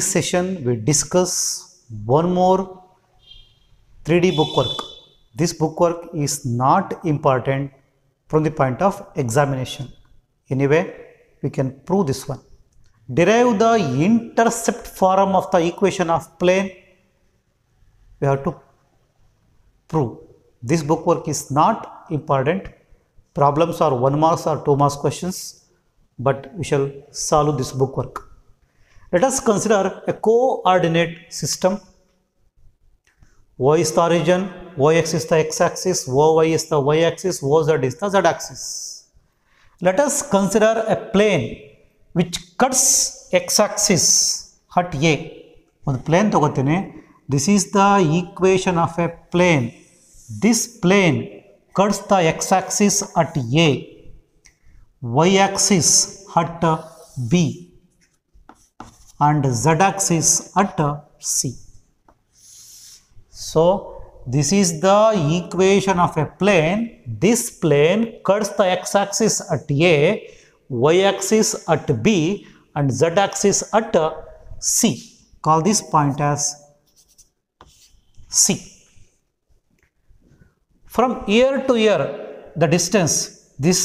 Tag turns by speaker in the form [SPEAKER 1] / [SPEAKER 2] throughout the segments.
[SPEAKER 1] This session, we discuss one more 3D bookwork. This bookwork is not important from the point of examination. Anyway, we can prove this one. Derive the intercept form of the equation of plane. We have to prove. This bookwork is not important. Problems are one marks or two marks questions, but we shall solve this bookwork. Let us consider a coordinate system. Y is the origin, Yx is the x-axis, Oy is the y-axis, Oz is the z-axis. Let us consider a plane which cuts x-axis at A. ಒಂದು plane ತಗೋತೀನಿ this is the equation of A plane this plane cuts the X Axis at A Y axis at B and z axis at C. So, this is the equation of a plane. This plane cuts the x axis at A, y axis at B and z axis at C. Call this point as C. From year to year, the distance, this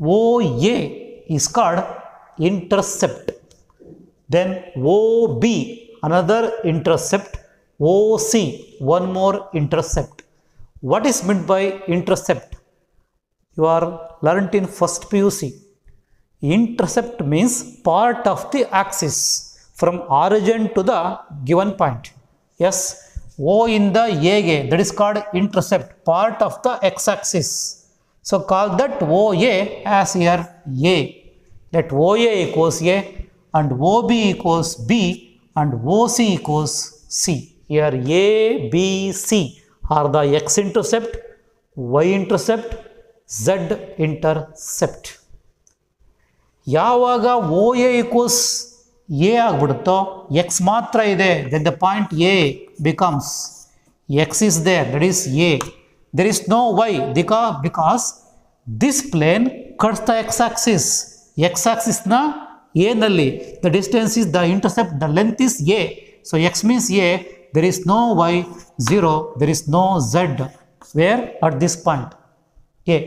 [SPEAKER 1] OA is called intercept then OB another intercept. OC one more intercept. What is meant by intercept? You are learnt in first PUC intercept means part of the axis from origin to the given point. Yes O in the AG that is called intercept part of the x axis so call that OA as here A. Let OA equals A and OB equals B and OC equals C. Here A, B, C are the x intercept, y intercept, z intercept. ಯಾವಾಗ ಓ A equals A ಆಗ್ಬಿಡುತ್ತೋ X ಮಾತ್ರ ಇದೆ then the point A becomes X is there that is A there is no Y ದಿಕಾ because this plane cuts the X Axis X ಆಕ್ಸಿಸ್ನ ಎನಲ್ಲಿ the distance is the intercept the length is A so X means A there is no Y zero there is no Z where at this point A.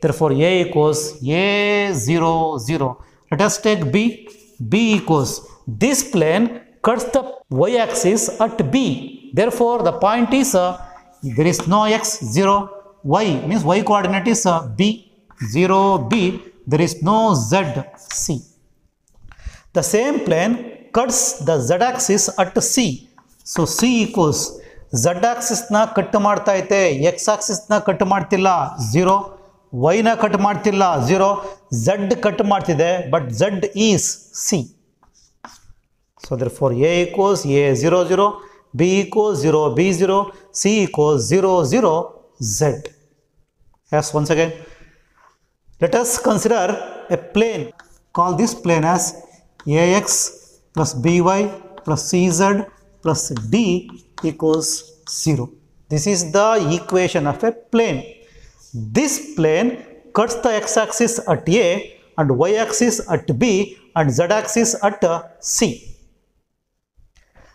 [SPEAKER 1] Therefore, A equals A 0 0. Let us take B. B equals this plane cuts the y axis at B. Therefore, the point is uh, there is no x 0 y means y coordinate is uh, B 0 B. There is no z C. The same plane cuts the z axis at C. So, C equals z ಆಕ್ಸಿಸ್ನ cut ಮಾಡ್ತಾ ಐತೆ X ಆಕ್ಸಿಸ್ನ cut ಮಾಡ್ತಿಲ್ಲ zero ವೈನ cut ಮಾಡ್ತಿಲ್ಲ zero Z cut ಮಾಡ್ತಿದೆ but z is c so there for a equals a zero zero b equals zero b zero c equals zero zero z as once again let us consider a plane call this plane as ax plus by plus cz plus d equals 0 this is the equation of a plane. This plane cuts the x axis at a and y axis at b and z axis at c.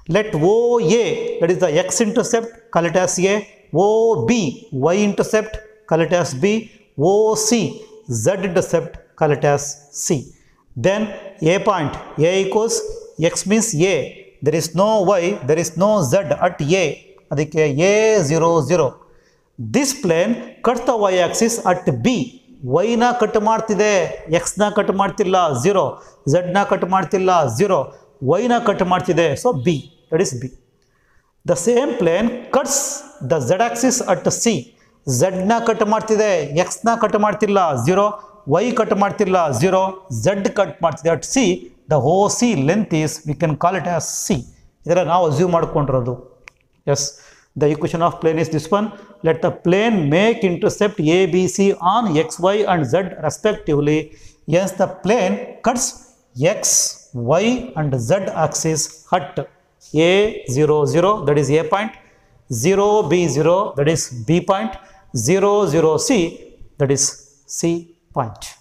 [SPEAKER 1] Let OA, that is the x intercept, call it as A, OB, y intercept, call it as B, OC, z intercept, call it as C. Then A point, A equals x means A, there is no y, there is no z at A, ಅದಕ್ಕೆ A 0 0. This plane cuts the y axis at B. ವೈನ cut ಮಾಡ್ತಿದೆ. ಎಕ್ಸ್ನ cut ಮಾಡ್ತಿಲ್ಲ. Zero ಝಡ್ನ cut ಮಾಡ್ತಿಲ್ಲ. Zero ವೈನ cut ಮಾಡ್ತಿದೆ. So b that is b the same plane cuts the z axis at c ಝಡ್ನ cut ಮಾಡ್ತಿದೆ. ಎಕ್ಸ್ನ ಕಟ್ ಮಾಡ್ತಿಲ್ಲ. ಝೀರೋ ವೈ ಕಟ್ ಮಾಡ್ತಿರಲ್ಲ ಝೀರೋ ಝಡ್ ಕಟ್ ಮಾಡ್ತಿದೆ at c the the c length is we can call it as c ಇದರ ನಾವು assume ಮಾಡ್ಕೊಂಡಿರೋದು. As the equation of plane is this one let the plane make intercept a b c on x y and z respectively as the plane cuts x y and z axis at a zero zero that is a point zero b zero that is b point zero zero c that is c point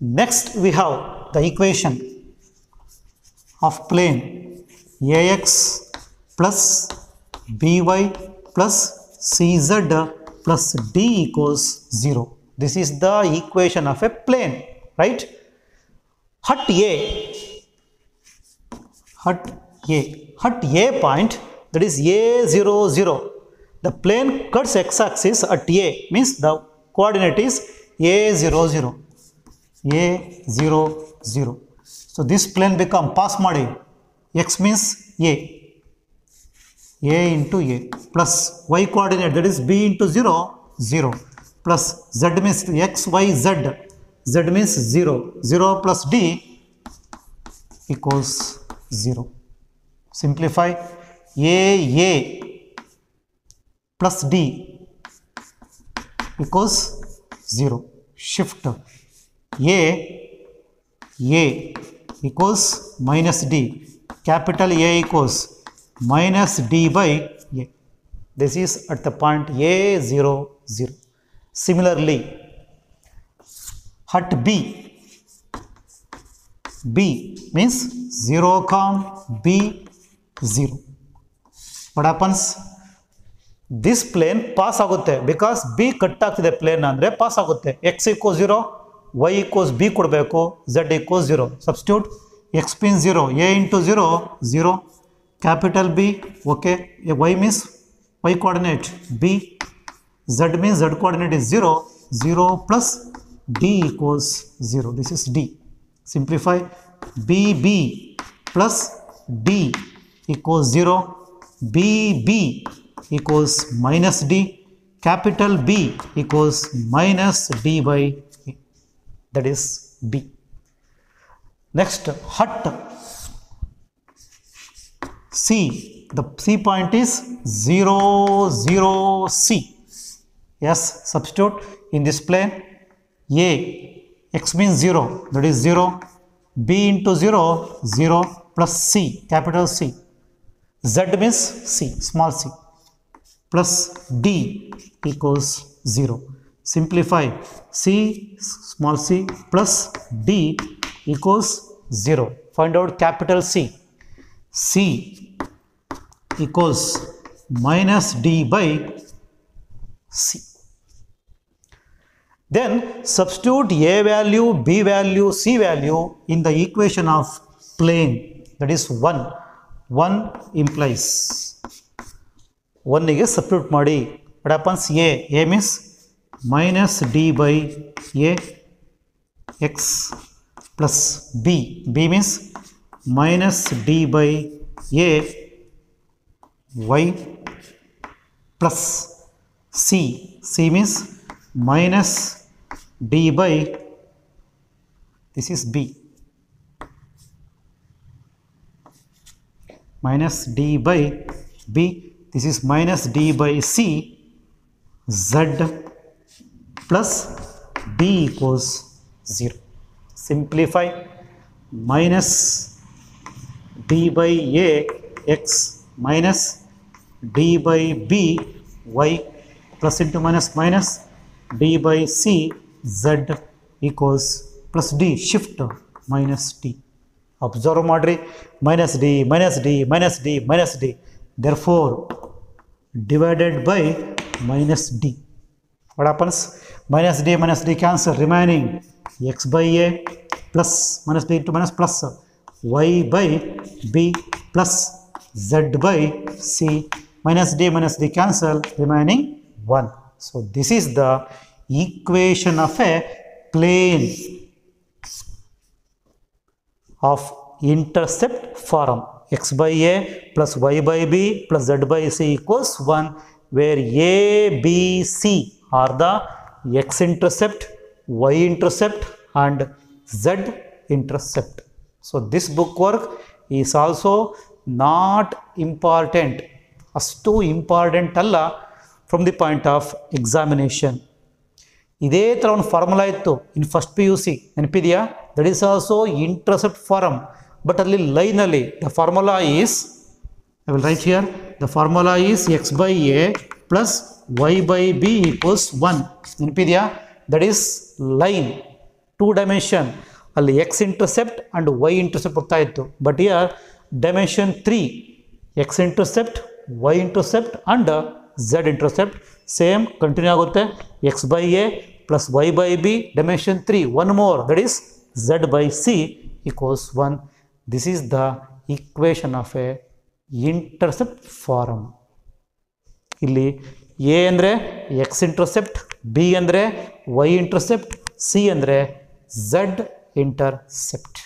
[SPEAKER 1] Next, we have the equation of plane ax plus by plus cz plus d equals 0. This is the equation of a plane, right? Hut A, hut A, hut A point that is A0, 0. The plane cuts x-axis at A means the coordinate is A0, 0. A0, 0. So this plane become pass ಮಾಡಿ x means A. A into A plus y coordinate that is B into 0, 0 plus Z means X, Y, Z. Z means 0. 0 plus D equals 0. Simplify A, A plus D equals 0. Shift A, A equals minus D. Capital A equals minus D by A. This is at the point A 0 0. Similarly, hut B. B means 0 com B 0. What happens? This plane pass ಆಗುತ್ತೆ because B cut ಆಗ್ತಿದೆ plane ಅಂದರೆ pass ಆಗುತ್ತೆ x equals zero y equals B ಕೊಡಬೇಕು z equals zero substitute x pin zero a into zero zero capital B okay y means y coordinate B z means z coordinate is zero zero plus D equals zero this is D simplify B B plus D equals 0 BB equals minus D capital B equals minus D by that is B. Next hut. C. The C point is 0 0 C. Yes substitute in this plane. A x means 0 that is 0 B into 0 0 plus C capital C. Z means C, small c, plus D equals 0. Simplify C, small c, plus D equals 0. Find out capital C. C equals minus D by C. Then substitute A value, B value, C value in the equation of plane that is 1. 1 implies 1 ಗೆ substitute ಮಾಡಿ what happens a a means minus d by a x plus b b means minus d by a y plus c c means minus d by this is b minus d by b this is minus d by c z plus d equals 0 simplify minus d by a x minus d by b y plus into minus minus d by c z equals plus d shift minus d observe ಮಾಡಿರಿ minus D minus D minus D minus D there divided by minus d. What happens? Minus d minus d cancel. Remaining x by a plus minus b into minus plus y by b plus z by c. Minus d minus d cancel. Remaining 1 so this is the equation of a plane of intercept form. x by a plus y by b plus z by c equals 1 where a b c are the x intercept y intercept and z intercept so this book work is also not important ಅಷ್ಟು important ಅಲ್ಲ from the point of examination ಇದೇ ಥರ ಒಂದು formula ಇತ್ತು in first P U C ನೆನಪಿದೆಯಾ that is also intercept form but ಅಲ್ಲಿ ಲೈನಲ್ಲಿ the formula is I will write here the formula is x by a plus y by b equals one ನೆನಪಿದೆಯಾ? That is line two dimension ಅಲ್ಲಿ x intercept and y intercept ಹೋಗ್ತಾ ಇತ್ತು. But here dimension three x intercept y intercept and z intercept same continue ಆಗುತ್ತೆ. X by a plus y by b dimension three one more that is z by c equals one this is the equation of a intercept form ಇಲ್ಲಿ A ಅಂದರೆ X intercept B ಅಂದರೆ Y intercept C ಅಂದರೆ z intercept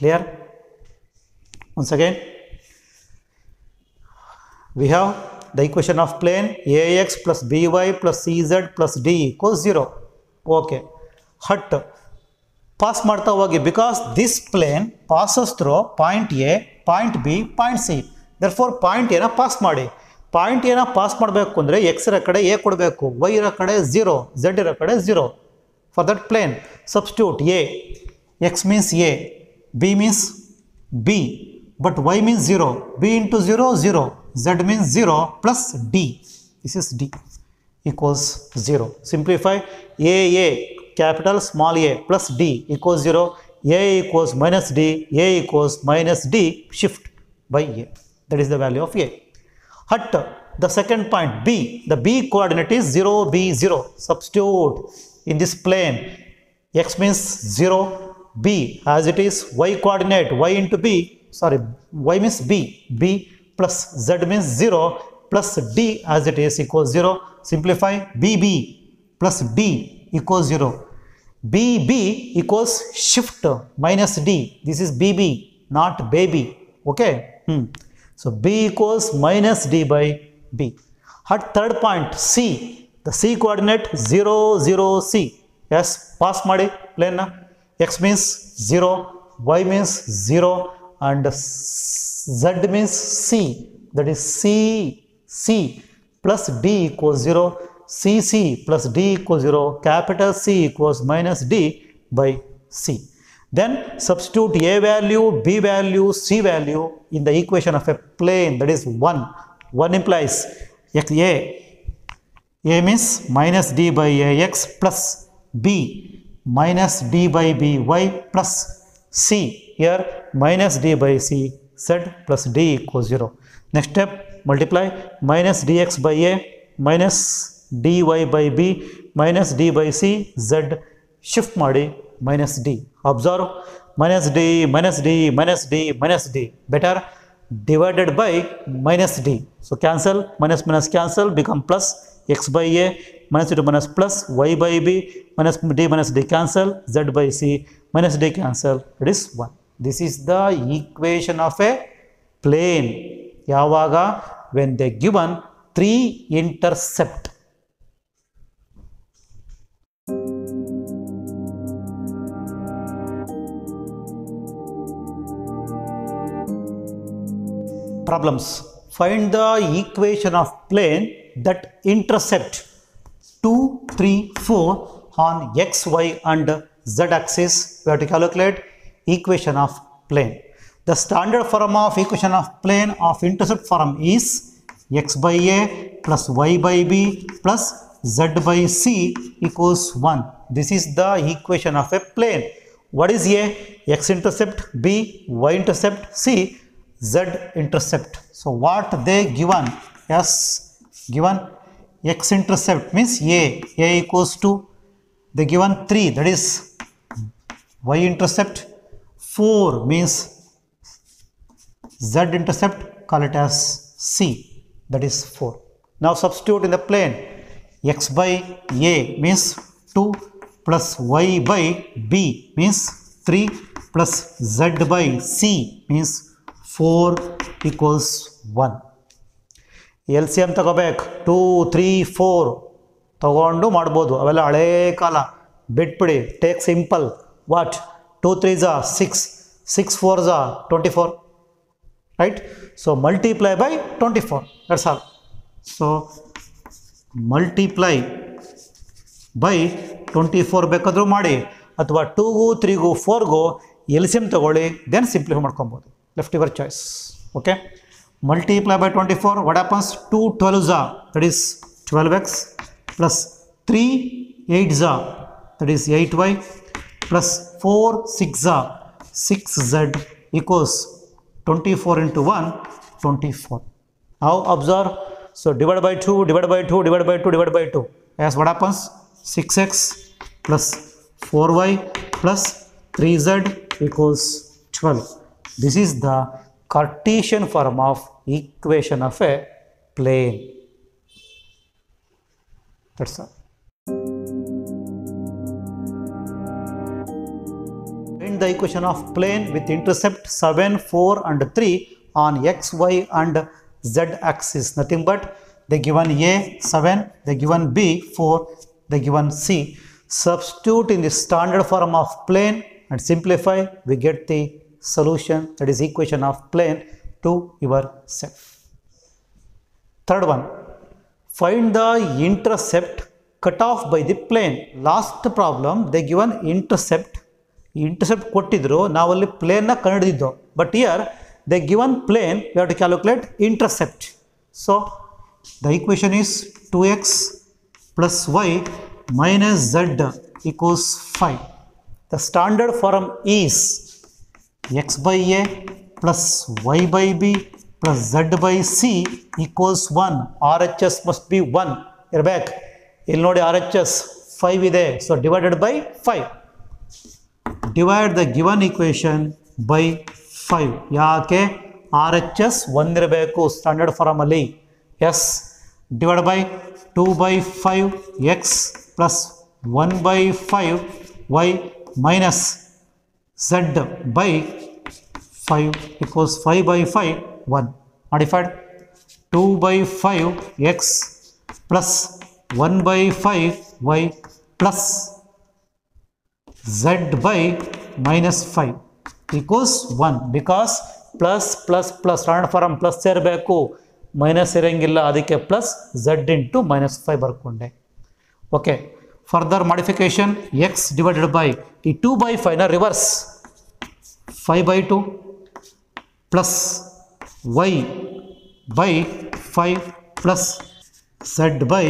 [SPEAKER 1] clear once again we have the equation of plane ax plus by plus cz plus d equals 0 okay hut pass ಮಾಡ್ತಾ ಹೋಗಿ because this plane passes through point a point b point c there for point ಎನ pass ಮಾಡಿ. Point ಎನ pass ಮಾಡಬೇಕು ಅಂದರೆ X ಇರೋ ಕಡೆ A ಕೊಡಬೇಕು ವೈ ಇರೋ ಕಡೆ ಝೀರೋ ಝೆಡ್ ಇರೋ ಕಡೆ zero for that plane substitute a x means a b means b but y means 0 b into 0 0 z means 0 plus d. This is d equals 0 simplify. A a. capital small a plus d equals 0 a equals minus d a equals minus d shift by a. That is the value of a. At the second point b the b coordinate is 0 b 0 substitute in this plane. X means 0 b as it is y coordinate y into b sorry y means b b plus z means 0 plus d as it is equals 0 simplify bb plus d equals 0 BB equals shift minus D. This is BB, not baby. Okay. Hmm. So B equals minus D by B. At third point C, the C coordinate 0, 0, C. Yes, pass madi plane. X means 0, Y means 0 and Z means C. That is C, C plus D equals 0 cc plus d equals 0 capital c equals minus d by c. Then substitute a value b value c value in the equation of a plane that is 1 1 implies x a. A means minus d by ax plus b minus d by by plus c. Here minus d by c z plus d equals 0 next step multiply minus dx by a minus dy by b minus d by c z shift ಮಾಡಿ minus d observe minus d minus d minus d minus d better divided by minus d so cancel minus minus cancel become plus x by a minus into minus plus y by b minus d minus d cancel z by c minus d cancel it is 1 this is the equation of a plane ಯಾವಾಗ when they given three intercept problems. Find the equation of plane that intercept 2 3 4 on x y and z axis. We have to calculate equation of plane. The standard form of equation of plane of intercept form is x by a plus y by b plus z by c equals 1 this is the equation of a plane. What is a? X intercept b y intercept c z intercept. So what they given? Yes given x intercept means a. A equals to they given 3 that is y intercept. 4 means z intercept call it as c that is 4 now substitute in the plane. X by a means 2 plus y by b means 3 plus z by c means 4 equals 1 L C M ತಗೋಬೇಕು. Two three four ತಗೊಂಡು ಮಾಡ್ಬೋದು. ಅವೆಲ್ಲ ಹಳೇ ಕಾಲ. ಬಿಟ್ಬಿಡಿ. Take simple what two three Jha six six four Jha twenty four right so multiply by twenty four that's all so multiply by twenty four ಬೇಕಾದರೂ ಮಾಡಿ ಅಥವಾ ಟೂಗೂ ತ್ರೀಗೂ ಫೋರ್ಗೂ ಎಲ್ ಸಿ ಎಂ ತೊಗೊಳ್ಳಿ. ದೆನ್ ಸಿಂಪ್ಲಿಫೈ ಮಾಡ್ಕೊಬೋದು. left your choice. Okay? Multiply by 24 what happens? 2 12 are that is 12x plus 3 eight are that is 8y plus 4 6 are 6z equals 24 into 1 24 now observe. So divide by 2 divide by 2 divide by 2 divide by 2 as what happens? 6x plus 4y plus 3z equals 12 this is the cartesian form of equation of a plane that's all Find the equation of plane with intercept 7, 4 and 3 on x, y and z axis. Nothing but they given A 7, they given B 4, they given C. Substitute in the standard form of plane and simplify, we get the solution that is equation of plane to yourself. Third one, find the intercept cut off by the plane. Last problem, they given intercept intercept ಕೊಟ್ಟಿದ್ರು ನಾವಲ್ಲಿ ಪ್ಲೇನ್ನ ಕಂಡುಹಿಡಿದಿದ್ದು but here the given plane you have to calculate intercept so the equation is to X plus Y minus Z equals five the standard farm is x by a plus y by b plus z by c equals one R H S must be one ಇರಬೇಕು. ಇಲ್ಲಿ ನೋಡಿ R H S five ಇದೆ. So divided by five divide the given equation by five ಯಾಕೆ? R H S ಒಂದಿರಬೇಕು standard ಫಾರಮಲ್ಲಿ as divide by two by five x plus one by five y minus z by five equals five by five one modified two by five x plus one by five y plus z by minus 5 equals 1 because plus plus plus standard form plus ಇರಬೇಕು minus ಇರೋಂಗಿಲ್ಲ ಅದಕ್ಕೆ plus z into minus five ಬರ್ಕೊಂಡೆ okay further modification x divided by the 2 by 5 na reverse 5 by 2 plus y by 5 plus z by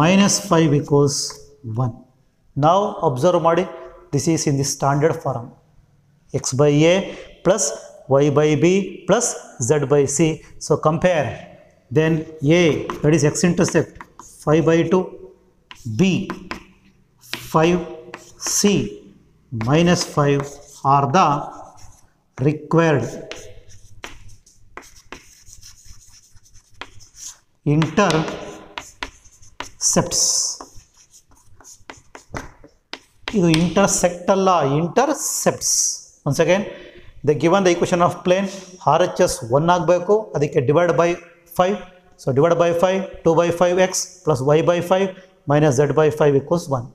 [SPEAKER 1] minus 5 equals 1. Now observe ಮಾಡಿ this is in the standard form x by a plus y by b plus z by c. So compare then a that is x intercept 5 by 2 b 5 c minus 5 are the required intercepts ಇದು intersect ಅಲ್ಲ intercepts once again the given the equation of plane R H S one ಆಗಬೇಕು ಅದಕ್ಕೆ divide by five so divide by five two by five x plus y by five minus z by five equals one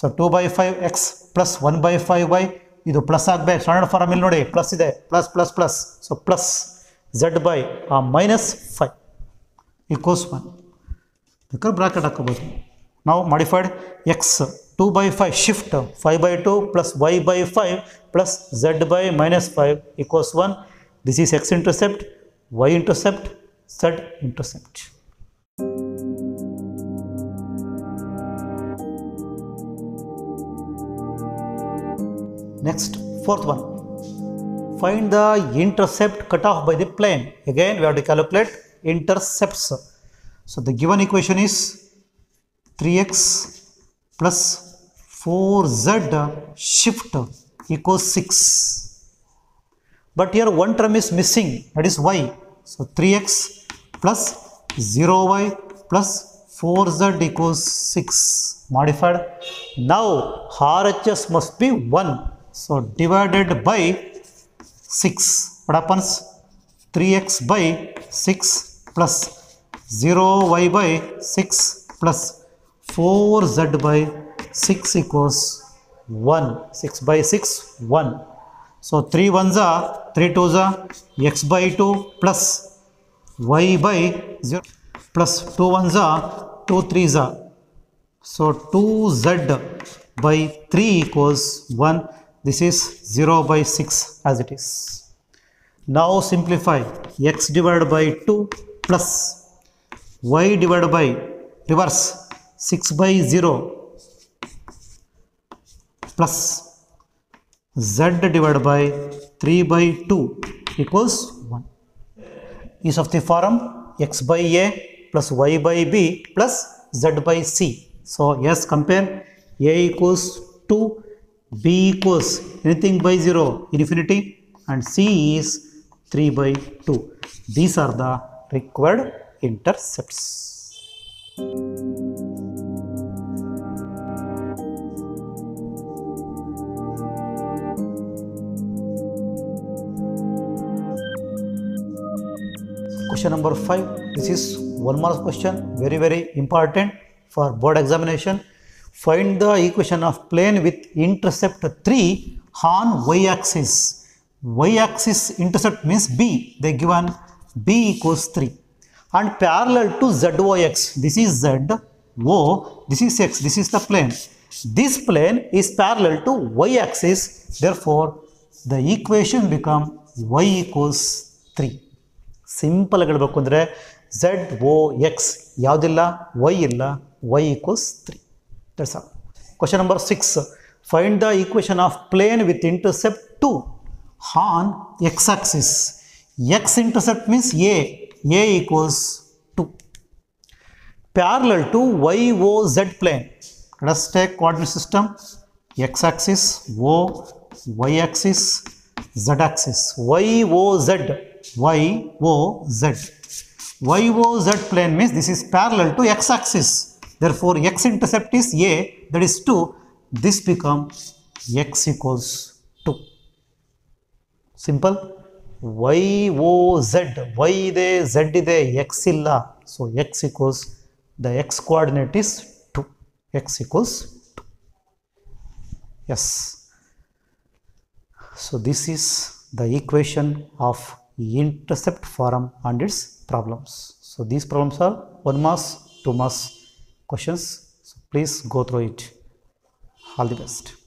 [SPEAKER 1] so two by five x plus one by five y ಇದು plus ಆಗಬೇಕು standard form ಇಲ್ಲಿ ನೋಡಿ plus ಇದೆ plus plus plus so plus z by ಆ minus five equals one ಬೇಕಾದ್ರೆ bracket ಹಾಕೋಬೋದು ನಾವು modified x two by five shift five by two plus y by five plus z by minus five equals one this is x intercept y intercept z intercept Next, fourth one. Find the intercept cut off by the plane. Again, we have to calculate intercepts. So, the given equation is 3x plus 4z shift equals 6. But here one term is missing, that is y. So, 3x plus 0y plus 4z equals 6 modified. Now, RHS must be 1. So, divided by 6. What happens? 3x by 6 plus 0y by 6 plus 4z by 6 equals 1. 6 by 6, 1. So, 3 ones are 3 twos are x by 2 plus y by 0 plus 2 ones are 2 threes are. So, 2z by 3 equals 1. This is 0 by 6 as it is. Now simplify x divided by 2 plus y divided by reverse 6 by 0 plus z divided by 3 by 2 equals 1 is of the form x by a plus y by b plus z by c. So, yes, compare a equals 2, b equals anything by 0, infinity, and c is 3 by 2. These are the required intercepts. Question number 5. This is one more question, very very important for board examination. Find the equation of plane with intercept 3 on y-axis. Y-axis intercept means b. They given b equals 3 and parallel to zyx. This is z, o, this is x, this is the plane. This plane is parallel to y-axis. Therefore, the equation become y equals 3. Simple ಹೇಳಬೇಕು ಅಂದರೆ z ಓ x ಯಾವುದಿಲ್ಲ y ಇಲ್ಲ y equals three That's all. Question number 6. Find the equation of plane with intercept 2 on x-axis. X-intercept means A. A equals 2. Parallel to YOZ plane. Let us take coordinate system x-axis, O, y-axis, z-axis. Y, O, Z. Y, O, Z. Y, O, Z plane means this is parallel to x-axis. Therefore, x intercept is A, that is 2. This become x equals 2. Simple Y O Z Y ಇದೆ Z ಇದೆ X ಇಲ್ಲ so X equals the X coordinate is to X equals to S so this is the equation of intercept forum and its problems. So these problems are one mass, two mass questions. So please go through it. All the best.